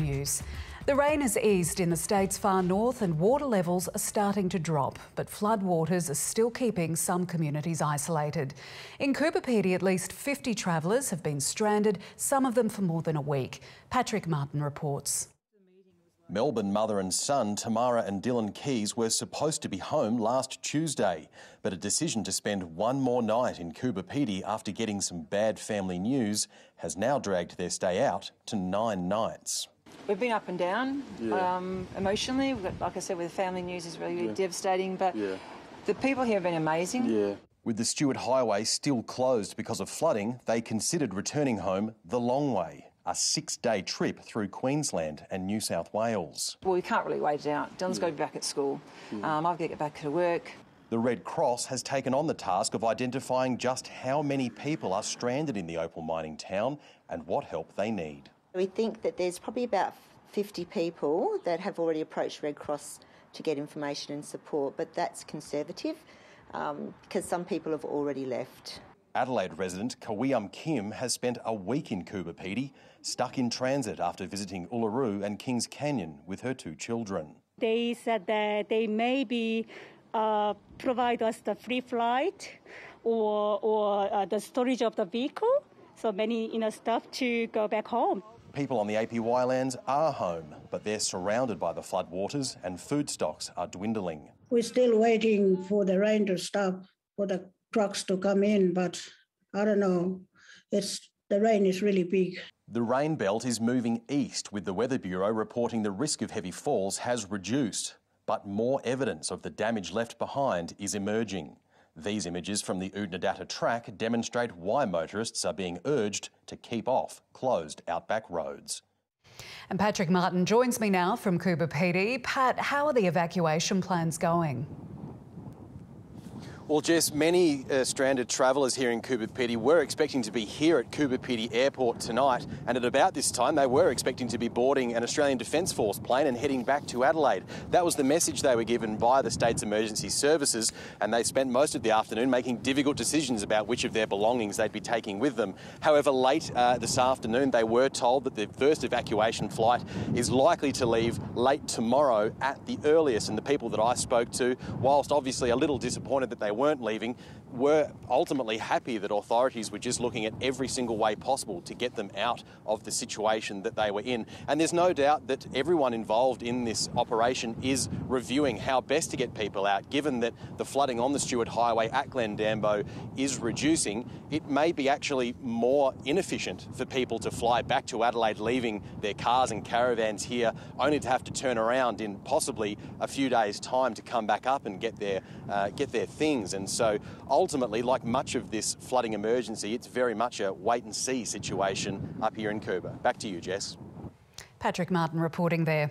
News. The rain has eased in the state's far north and water levels are starting to drop, but floodwaters are still keeping some communities isolated. In Coober Pedy, at least 50 travellers have been stranded, some of them for more than a week. Patrick Martin reports. Melbourne mother and son Tamara and Dylan Keys were supposed to be home last Tuesday, but a decision to spend one more night in Coober Pedy after getting some bad family news has now dragged their stay out to nine nights. We've been up and down Yeah. um, emotionally. Got, like I said, with the family news is really, really devastating. But Yeah. the people here have been amazing. Yeah. With the Stuart Highway still closed because of flooding, they considered returning home the long way, a six day trip through Queensland and New South Wales. Well, we can't really wait it out. Dylan's got to be back at school. Um, I've got to get back to work. The Red Cross has taken on the task of identifying just how many people are stranded in the opal mining town and what help they need. We think that there's probably about 50 people that have already approached Red Cross to get information and support, but that's conservative um, because some people have already left. Adelaide resident Kawiyum Kim has spent a week in Coober Pedy, stuck in transit after visiting Uluru and Kings Canyon with her two children. They said that they maybe uh, provide us the free flight or, or uh, the storage of the vehicle, so many you know stuff to go back home. People on the APY lands are home, but they're surrounded by the floodwaters and food stocks are dwindling. We're still waiting for the rain to stop, for the trucks to come in, but I don't know. It's the rain is really big. The rain belt is moving east, with the Weather Bureau reporting the risk of heavy falls has reduced. But more evidence of the damage left behind is emerging. These images from the Oodnadatta track demonstrate why motorists are being urged to keep off closed outback roads. And Patrick Martin joins me now from Coober Pedy. Pat, how are the evacuation plans going? Well, Jess, many uh, stranded travellers here in Coober Pedy were expecting to be here at Coober Pedy Airport tonight, and at about this time they were expecting to be boarding an Australian Defence Force plane and heading back to Adelaide. That was the message they were given by the state's emergency services, and they spent most of the afternoon making difficult decisions about which of their belongings they'd be taking with them. However, late uh, this afternoon they were told that the first evacuation flight is likely to leave late tomorrow at the earliest, and the people that I spoke to, whilst obviously a little disappointed that they weren't leaving, were ultimately happy that authorities were just looking at every single way possible to get them out of the situation that they were in. And there's no doubt that everyone involved in this operation is reviewing how best to get people out, given that the flooding on the Stuart Highway at Glendambo is reducing. It may be actually more inefficient for people to fly back to Adelaide, leaving their cars and caravans here, only to have to turn around in possibly a few days' time to come back up and get their uh, get their things. And so ultimately, like much of this flooding emergency, it's very much a wait and see situation up here in Coober. Back to you, Jess. Patrick Martin reporting there.